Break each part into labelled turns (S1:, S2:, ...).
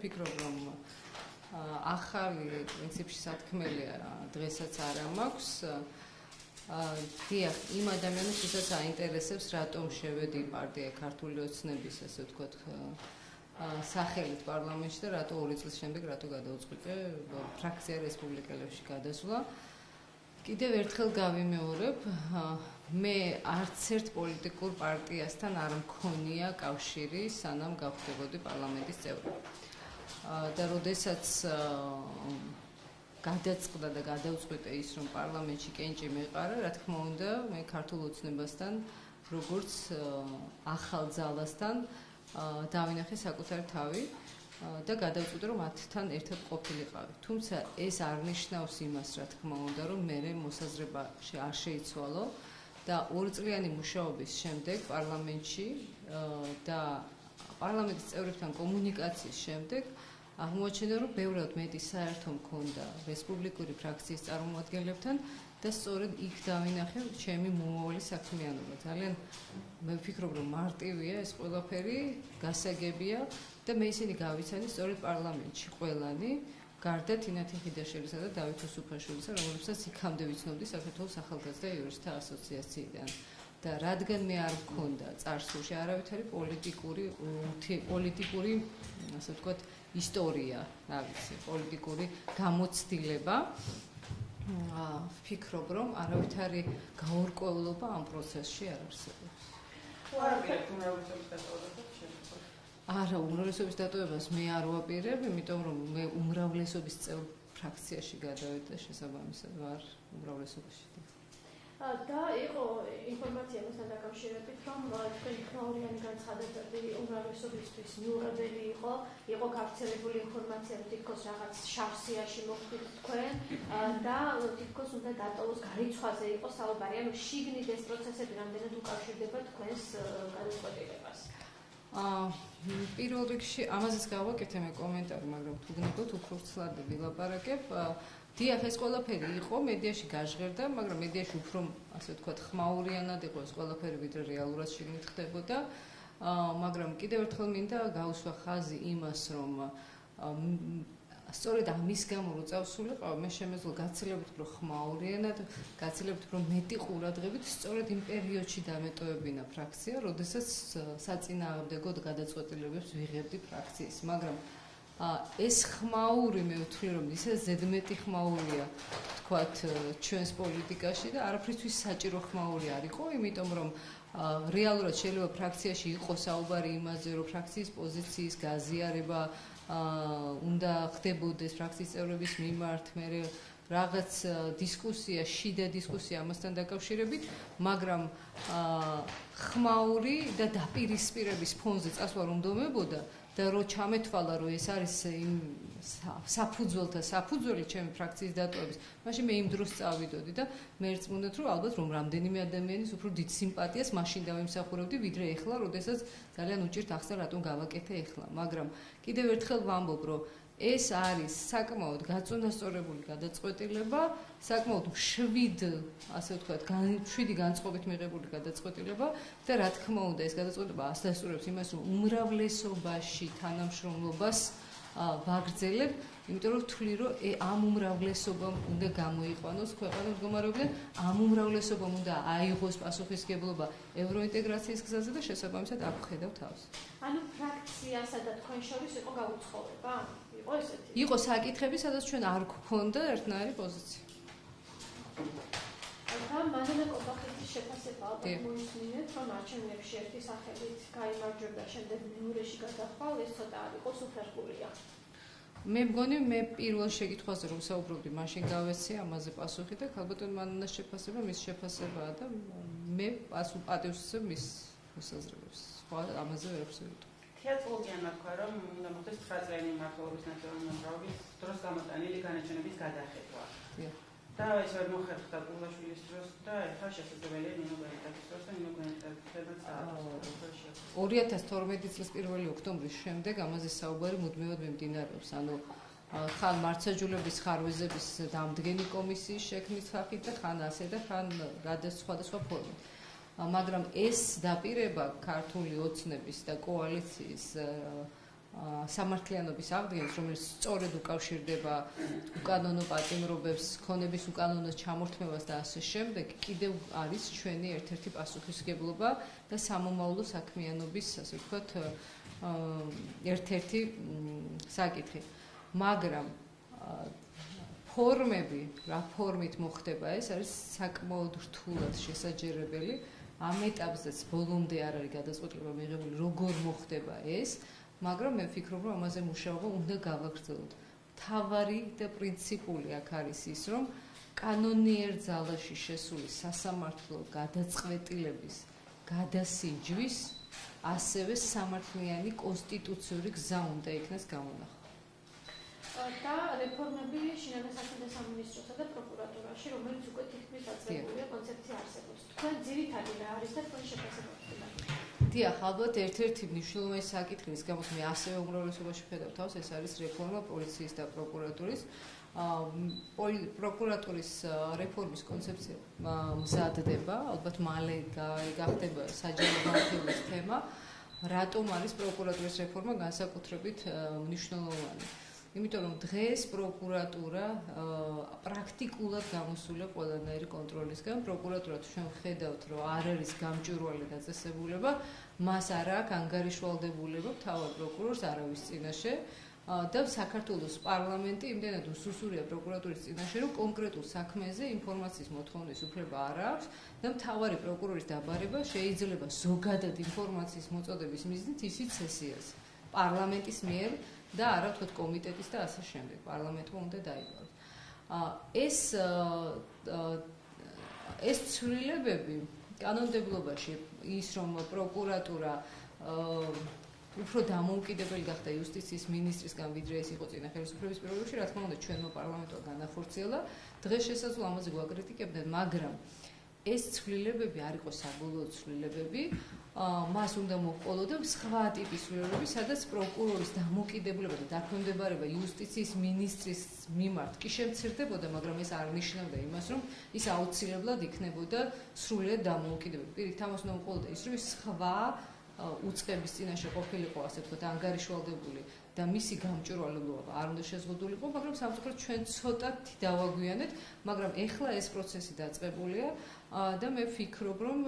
S1: ვფიქრობ, რომ ახალი პრინციპში სათქმელია დღესაც არ მაქვს. აა იმ ადამიანებს, ვისაც აინტერესებს, რატომ შევედი პარტია ქართული ოცნების, ასე ვთქვათ, აა სახელით პარლამენტში და რატო ორი წლის შემდეგ რატო გადაუწყვიტე ფრაქცია რესპუბლიკელებში გადასვლა. კიდევ ერთხელ გავიმეორებ, მე არც ერთ პოლიტიკურ პარტიასთან არ მქონია კავშირი, სანამ გავხდებოდი პარლამენტის წევრი. და როდესაც გადაწყდა და გადაუწყვეტე ის რომ პარლამენტში კენჭი მეყარა, რა თქმა უნდა, მე ქართულ ოცნებასთან როგორც ახალ ძალასთან დავინახე საკუთარი თავი და გადავწყვიტე რომ მათთან ერთად ყოფილიყავი. თუმცა ეს არ ნიშნავს იმას, რა თქმა უნდა, რომ მე მოსაზრება არ შეიცვალო და ორწლიანი მუშაობის შემდეგ პარლამენტში და პარლამენტის წევრებთან კომუნიკაციის შემდეგ აღმოჩნდა რომ ბევრად მეტი საერთო მქონდა რესპუბლიკური ფრაქციის წარმომადგენლებთან და სწორედ იქ დავინახე ჩემი მომავალი საქმიანობა. ძალიან მე ვფიქრობ რომ მარტივია ეს ყველაფერი, გასაგებია და მე ისინი გავიცანი სწორედ პარლამენტში ყველანი. გარდა თინათი ხიდაშელისა და დავით უსუფაშვილისა, რომლებსაც იქამდე ვიცნობდი საქართველოს ახალგაზრდა იურისტთა ასოციაციიდან. და რადგან მე არ მქონდა წარსულში არავითარი პოლიტიკური პოლიტიკური ასე ვთქვათ ისტორია, რა ვიცი, პოლიტიკური გამოცდილება. აა ვფიქრობ, რომ არავითარი გაურკვევლობა ამ პროცესში არ არსებობს. არა, უმრავლესობის დატოვებას მე არ ვაპირებ, იმიტომ რომ მე უმრავლესობის წევრ ფრაქციაში გადავედა შესაბამისად ვარ უმრავლესობაში.
S2: და იყო ინფორმაცია მასთან დაკავშირებით, რომ თქვენი ხმაურიანი განცხადებები უმრავლესობისთვის მიუღებელი იყო, იყო გავრცელებული ინფორმაცია, რომ თითქოს რაღაც შავსიაში მოხდით თქვენ და თითქოს უნდა დატოვოს გარიცხვაზე იყო საუბარი, ანუ შიგნით ეს პროცესები რამდენად უკავშირდება თქვენს გადაწყვეტილებას.
S1: აა პირველ რიგში ამაზეც გავაკეთე მე კომენტარი, მაგრამ თუ გნებოთ უფრო ცლად ვილაპარაკებ, აა დიახ ეს ყველაფერი იყო მედიაში გაჟღერდა მაგრამ მედიაში უფრო ასე ვთქვათ ხმაურიანად იყო ეს ყველაფერი ვიდრე რეალურად შეგნით ხდებოდა მაგრამ კიდევ ერთხელ მინდა გავუსვა ხაზი იმას რომ სწორედ ამის გამო რო წავსულიყავ მე შემეძლო გაცილებით უფრო ხმაურიანად გაცილებით უფრო მეტი ყურადღებით სწორედ იმ პერიოდში დამეტოვებინა ფრაქცია როდესაც საწინააღმდეგოდ გადაწყვეტილებებს ვიღებდი ფრაქციის. მაგრამ ეს ხმაური მე ვთვლი რომ ისე ზედმეტი ხმაურია თქვათ ჩვენს პოლიტიკაში და არაფრისთვის საჭირო ხმაური არ იყო იმიტომ რომ რეალურად შეიძლება ფრაქციაში იყოს საუბარი იმაზე რომ ფრაქციის პოზიციის გაზიარება უნდა ხდებოდეს ფრაქციის წევრების მიმართ მე რაღაც დისკუსია, შიდა დისკუსია ამასთან დაკავშირებით, მაგრამ ხმაური და დაპირისპირების ფონზე წასვლა რომ დომებოდა, და რო ჩამეთვალა რომ ეს არის იმ საფუძველთა საფუძველი ჩემი ფრაქციის დატოვების მაშინ მე იმ დროს წავიდოდი და მე ერთმუნდეთ რომ ალბათ რომ რამდენიმე ადამიანის უფრო დიდ სიმპათიას მაშინ დავიმსახურებდი ვიდრე ეხლა როდესაც ძალიან უჭირთ ახსნა რატომ გავაკეთე ეხლა. მაგრამ კიდევ ერთხელ ვამბობ რომ ეს არის საკმაოდ გაწონასწორებული გადაწყვეტილება, საკმაოდ შვიდ, ასე ვთქვათ, შვიდი განწყობით მიღებული გადაწყვეტილება და რა თქმა უნდა, ეს გადაწყვეტილება ასდასტურებს იმას, რომ უმრავლესობაში თანამშრომლობას ვაგრძელებ, იმიტომ რომ ვთვლი, რომ ამ უმრავლესობამ უნდა გამოიყვანოს ქვეყანა მდგომარეობიდან, ამ უმრავლესობამ უნდა აიღოს პასუხისგებლობა ევროინტეგრაციის გზაზე და შესაბამისად აფხედავ თავს.
S2: ანუ ფრაქციასა და თქვენ შორის იყო გაუცხოება? იყო ესეთი?
S1: იყო საკითხები, სადაც ჩვენ არ გქონდა ერთნაირი პოზიცია.
S2: ახლა მანანა კოპახეთის შეფასება ალბათ მოისმინეთ, რომ არჩევნებში ერთი სახელით გამარჯვება, შემდეგ მეორეში გადახვალ, ეს ცოტა არ იყოს უფერკულია.
S1: მე მგონი მე პირველ შეკითხვაზე რომ საუბრობდი, მაშინ გავეცე ამაზე პასუხი და ალბათ მანანა შეფასება მის შეფასებაა და მე პასუხ პატევს მის მოსაზრებებს. სხვა ამაზე ვერაფერს ვიტყვი.
S3: თეატრალიან მაქვა რომ უნდა მოხდეს 9 წლიანი მმართველობის ნაციონალური მოძრაობის დროს გამოტანილი განაჩენების გადახედვა. და ეს ვერ მოხერხდა გულაშვილის დროს და ეხლა შესაძლებელია ნინო განეტაკის დროს და ნინო განეტაკისებაც
S1: დააწყოს. 2012 წლის 1 ოქტომბრის შემდეგ ამაზე საუბარი მუდმივად მიმდინარეობს. ანუ ხან მარცაჯულების ხარვეზების დამდგენი კომისიის შექმნის ხალხით და ხან ასე და ხან სხვადასხვა ფორმით. მაგრამ ეს დაპირება ქართული ოცნების და კოალიციის სამართლიანობის აღდგენას, რომელიც სწორედ უკავშირდება უკანონო პატიმრობებს, ქონების უკანონო ჩამორთმევას და ასე შემდეგ, კიდევ არის ჩვენი ერთ-ერთი პასუხისგებლობა და სამომავლო საქმიანობის, ასე ვთქვათ, ერთ-ერთი საკითხი. მაგრამ ფორმები, რა ფორმით მოხდება ეს, არის საკმაოდ რთულად შესაძლებელი. ამ ეტაპზეც ბოლომდე არ არის გადაწყვეტილება მიღებული, როგორ მოხდება ეს. მაგრამ მე ვფიქრობ, რომ ამაზე მუშაობა უნდა გავაგრძელოთ. თავარი და პრინციპული აქ არის ის, რომ კანონიერ ძალაში შესული სასამართლო გადაწყვეტილების გადასინჯვის ასევე სამართლიანი კონსტიტუციური გზა უნდა იქნას გამონახული.
S2: და რეფორმები შინაგან საქმეთა სამინისტროსა და პროკურატურაში, რომელიც უკვე თითქმის დაწყებულია კონცეფცია არსებობს. თქვენ ძირითადად რა არის და თქვენ შეფასება
S1: დიახ, ალბათ ერთ-ერთი მნიშვნელოვანი საკითხი, ის გამოც მე ასევე უმრავლესობაში ხედავ თავს, ეს არის რეფორმა პოლიციის და პროკურატურის. პროკურატურის რეფორმის კონცეფცია მზადდება, ალბათ მალე გახდება საჯარო განხილვის თემა. რატომ არის პროკურატურის რეფორმა განსაკუთრებით მნიშვნელოვანი? იმიტომ რომ დღეს პროკურატურა პრაქტიკულად გამოსულა ყველანაირი კონტროლისგან. პროკურატურა ჩვენ ხედავთ, რომ არ არის გამჭვირვალე დაწესებულება, მას არ აქვს ანგარიშვალდებულება თავად პროკურორს არავის წინაშე. და საქართველოს პარლამენტი იმდენად უსუსურია პროკურატურის წინაშე, რომ კონკრეტულ საქმეზე ინფორმაციის მოთხოვნის უფლება არ აქვს და მთავარი პროკურორის დაბარება შეიძლება ზოგადად ინფორმაციის მოწოდების მიზნით ისიც სესიას პარლამენტის მიერ და არა თქო კომიტეტის და ასე შემდეგ პარლამენტმა უნდა დაიბალოს. ა ეს ეს ცვლილებები კანონმდებლობაში ის რომ პროკურატურა უფრო დამოუკიდებელი გახდა იუსტიციის მინისტრისგან ვიდრე ეს იყო წინა ხელისუფლების პერიოდში, რა თქმა უნდა ჩვენმა პარლამენტმა განახორციელა. დღეს შესაძლოა ამაზე გვაკრიტიკებდნენ, მაგრამ ეს ცვლილებები არ იყო საბოლოო ცვლილებები. მას უნდა მოყოლო და სხვა ტიპის ცვლილებები, სადაც პროკურორის დამოკიდებულება და დაქვემდებარება იუსტიციის ministris მიმართ კი შემცირდებოდა, მაგრამ ეს არ ნიშნავდა იმას, რომ ის აუცილებლად იქნებოდა სრულად დამოუკიდებელი. პირით თამას უნდა მოყოლო და ის რომ სხვა უწყების წინაშე ყოფილიყო, ასე ვთქვათ, ანგარიშვალდებული და მისი გამჭვირვალეობა არ უნდა შეზღუდულიყო, მაგრამ სამწუხაროდ ჩვენ ცოტათი დავაგვიანეთ, მაგრამ ეხლა ეს პროცესი დაწყებულია. და მე ვფიქრობ, რომ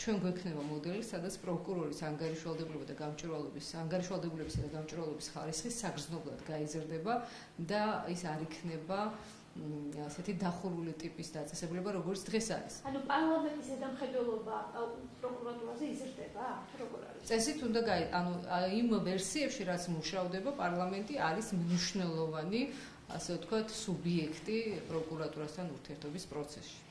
S1: ჩვენ გვექნება მოდელი, სადაც პროკურორის ანგარიშვალდებულება და გამჭვირვალობის, ანგარიშვალდებულებისა და გამჭვირვალობის ხარისხი საგრძნობლად გაიზრდება და ის არ იქნება ასეთი დახურული ტიპის დაწესებულება, როგორც დღეს არის.
S2: ანუ პარლამენტის ზედამხედველობა პროკურატურაზე იზრდება, როგორ არის?
S1: წესით უნდა გაი, ანუ იმ ვერსიებში, რაც მუშავდება, პარლამენტი არის მნიშვნელოვანი, ასე ვთქვათ, სუბიექტი პროკურატურასთან ურთიერთობის პროცესში.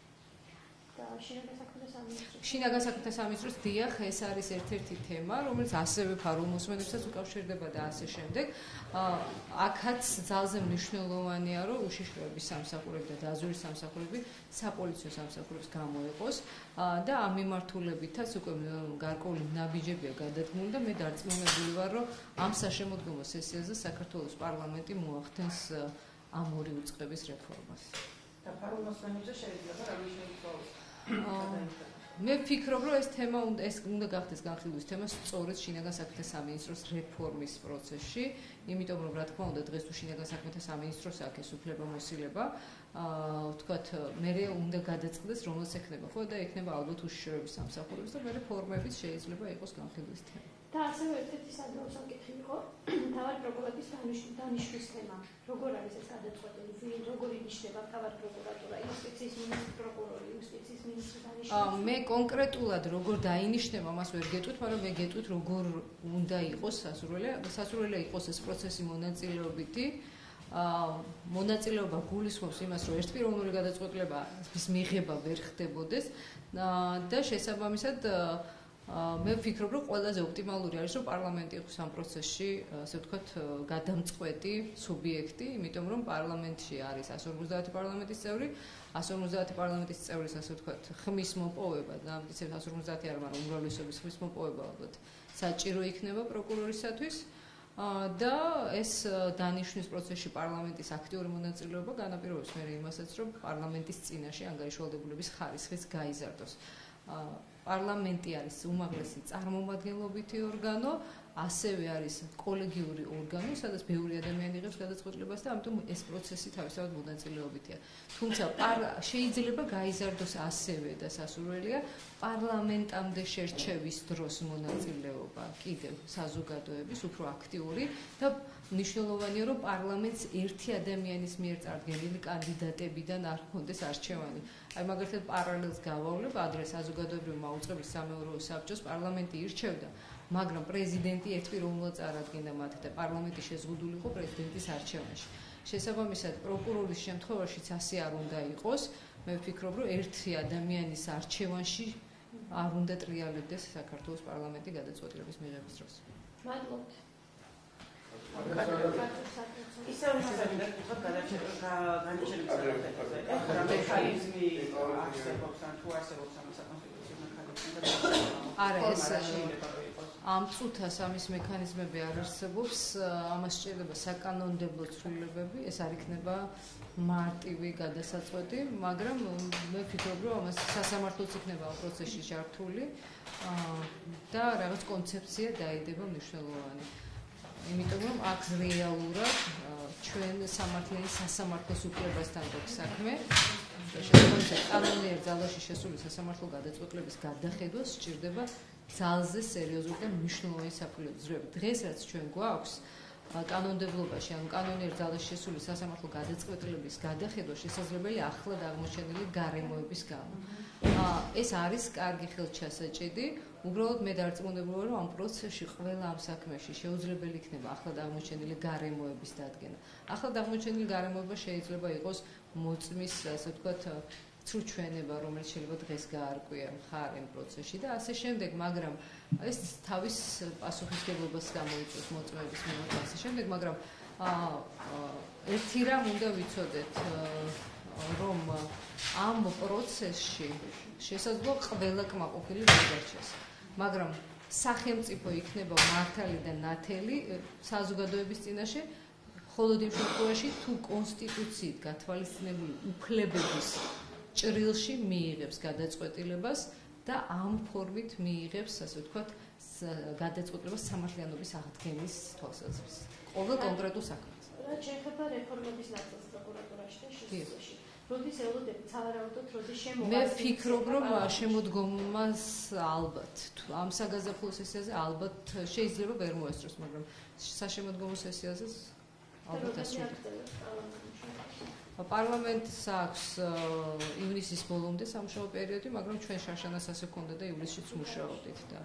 S1: შინაგან საქმეთა სამინისტროს დიახ ეს არის ერთ-ერთი თემა რომელიც ასევე ფარუმოსმენებსაც უკავშირდება და ასე შემდეგ. აქაც ძალზე მნიშვნელოვანია რომ უშიშროების სამსახურები და დაზვერვის სამსახურები საპოლიციო სამსახურებს გამოეყოს. და ამ მიმართულებითაც უკვე გარკვეული ნაბიჯებია გადადგმული და მე დარწმუნებული ვარ რომ ამ საშემოდგომო სესიაზე საქართველოს პარლამენტი მოახდენს ამ ორი უწყების რეფორმას.
S3: და ფარუმოსმენებზე შეიძლება რა შეიძლება
S1: მე ვფიქრობ, რომ ეს თემა უნდა ეს უნდა გახდეს განხილვის თემა სწორედ შინაგან საქმეთა სამინისტროს რეფორმის პროცესში, იმიტომ რომ რა თქმა უნდა დღეს თუ შინაგან საქმეთა სამინისტროს აქვს ეს უფლებამოსილება, აა ვთქვათ, მე უნდა გადაწყდეს რომელს ექნება, ხო და ექნება ალბათ უშიშროების სამსახურებს და მე რეფორმებიც შეიძლება იყოს განხილვის თემა.
S2: და ასევე ერთ-ერთი სადროო საკითხი იყო თავად პროკურატურის დანიშნვის თემა. როგორ არის ეს გადაწყვეტილი? ვინ როგორ ინიშნება თავად პროკურატურა, იუსტიციის მინისტრი, პროკურორი, იუსტიციის მინისტრი დანიშნავს?
S1: მე კონკრეტულად როგორ დაინიშნება, მას ვერ გეტყვით, მაგრამ მე გეტყვით როგორ უნდა იყოს სასურველია, სასურველია იყოს ეს პროცესი მონაწილეობითი. აა მონაწილეობა გულისხმობს იმას, რომ ერთპიროვნული გადაწყვეტილება ის მიღება ვერ ხდებოდეს და შესაბამისად აა მე ვფიქრობ, რომ ყველაზე ოპტიმალური არის, რომ პარლამენტი იყოს ამ პროცესში, ასე ვთქვათ, გადამწყვეტი სუბიექტი, იმიტომ რომ პარლამენტში არის 150 პარლამენტის წევრი, 150 პარლამენტის წევრის, ასე ვთქვათ, ხმის მოპოვება და ამიტომაც 150 არ მაგრამ უმრავლესობის ხმის მოპოვება ალბათ საჭირო იქნება პროკურორისათვის. და ეს დანიშნვის პროცესში პარლამენტის აქტიური მონაწილეობა განაპირობებს მე იმასაც, რომ პარლამენტის წინაშე ანგარიშვალდებულების ხარისხიც გაიზარდოს. პარლამენტი არის უმაღლესი წარმომადგენლობითი ორგანო, ასევე არის კოლეგიური ორგანო, სადაც ბევრი ადამიანი იღებს გადაწყვეტილებას და ამიტომ ეს პროცესი თავისთავად მონაწილეობითია. თუმცა შეიძლება გაიზარდოს ასევე და სასურველია პარლამენტამდე შერჩევის დროს მონაწილეობა კიდევ საზოგადოების უფრო აქტიური და მნიშვნელოვანია რომ პარლამენტს ერთი ადამიანის მიერ წარდგენილი კანდიდატებიდან არ ჰქონდეს არჩევანი. აი მაგალითად პარალელს გავავლებ ადრე საზოგადოებრივი მაუწყებლის სამეურვეო საბჭოს პარლამენტი ირჩევდა მაგრამ პრეზიდენტი ერთპიროვნულად წარადგენდა მათ და პარლამენტი შეზღუდული იყო პრეზიდენტის არჩევანში. შესაბამისად, პროკურორის შემთხვევაშიც ასე არ უნდა იყოს. მე ვფიქრობ, რომ ერთი ადამიანის არჩევანში არ უნდა ტრიალებდეს საქართველოს პარლამენტი გადაწყვეტილების მიღების დროს.
S2: მადლობთ.
S3: ისე რომ შეიძლება თქვა გადაჭერა განაჩენებს რა მექანიზმი არსებობს ან თუ არსებობს ამ საკონსტიტუციო მექანიზმი
S1: არა ეს ამ წუთას ამის მექანიზმები არ არსებობს, ამას შეიძლება საკანონმდებლო ცვლილებები, ეს არ იქნება მარტივი გადასაწყვეტი, მაგრამ მე ვფიქრობ, რომ ამას სასამართლოც იქნება ამ პროცესში ჩართული და რაღაც კონცეფცია დაიდება მნიშვნელოვანი. იმიტომ რომ აქ რეალურად ჩვენ სამართლიანი სასამართლოს უფლებასთან გვაქვს საქმე. შესაძლოა კანონიერ ძალაში შესული სასამართლო გადაწყვეტილების გადახედვა სჭირდება ძალზე სერიოზული და მნიშვნელოვანი საფუძვლები. დღეს რაც ჩვენ გვაქვს კანონმდებლობაში, ანუ კანონიერ ძალაში შესული სასამართლო გადაწყვეტილების გადახედვა შესაძლებელი ახლად აღმოჩენილი გარემოების გამო. ეს არის კარგი ხელჩასაჭედი. უბრალოდ მე დარწმუნებული ვარ, რომ ამ პროცესში ყველა ამ საქმეში შეუძლებელი იქნება ახლად აღმოჩენილი გარემოების დადგენა. ახლად აღმოჩენილი გარემოება შეიძლება იყოს მოწმის, ასე ვთქვათ, ცრუ ჩვენება, რომელიც შეიძლება დღეს გაარკვია მხარ ამ პროცესში და ასე შემდეგ, მაგრამ ეს თავის პასუხისგებლობას გამოიწვევს მოწმეების მიმართ ასე შემდეგ, მაგრამ აა ერთი რამ უნდა ვიცოდეთ რომ ამ პროცესში შესაძლოა ყველა კმაყოფილი გადარჩეს, მაგრამ სახელმწიფო იქნება მართალი და ნათელი საზოგადოების წინაშე ხოლოდ იმ შემთხვევაში თუ კონსტიტუციით გათვალისწინებული უფლებების ჭრილში მიიღებს გადაწყვეტილებას და ამ ფორმით მიიღებს, ასე ვთქვათ, გადაწყვეტილებას სამართლიანობის აღდგენის თვალსაზრისით. ყოველ კონკრეტულ საქმეს.
S2: რა შეიძლება რეფორმების ნაწილს პროკურატურაში და შესაძლოა. როდის ელოდებით სავარაუდოდ როდის შემოვა
S1: მე ვფიქრობ რომ შემოდგომას ალბათ ამ საგაზაფხულო სესიაზე ალბათ შეიძლება ვერ მოესწროს მაგრამ საშემოდგომო სესიაზე ალბათ ასრულდება პარლამენტს აქვს ივნისის ბოლომდე სამუშაო პერიოდი, მაგრამ ჩვენ შაშანას ასე ქონდა და ივლისშიც მუშაობდით და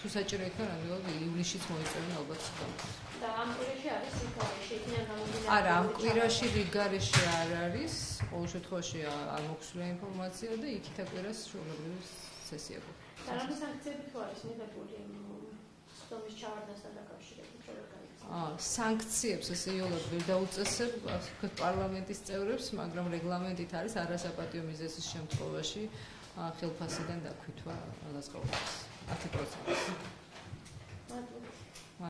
S1: თუ საჭირო იქნა რანდილად ივლისშიც მოიწევენ ალბათ სიტყვას.
S2: და ამ კვირაში არის რიგარეში, იქიდან გამომდინარე.
S1: არა, ამ კვირაში რიგარეში არ არის, ყოველ შემთხვევაში არ მოგვსულა ინფორმაცია და იქით აკვირას შულებრივი სესია გვაქვს.
S2: და რა სანქციები თუ არის მიღებული სტომის ჩავარდასთან დაკავშირებით, რომ
S1: სანქციებს ესე იოლად ვერ დაუწესებ ასე პარლამენტის წევრებს, მაგრამ რეგლამენტით არის არასაპატიო მიზეზის შემთხვევაში ხელფასიდან დაქვითვა Até a próxima.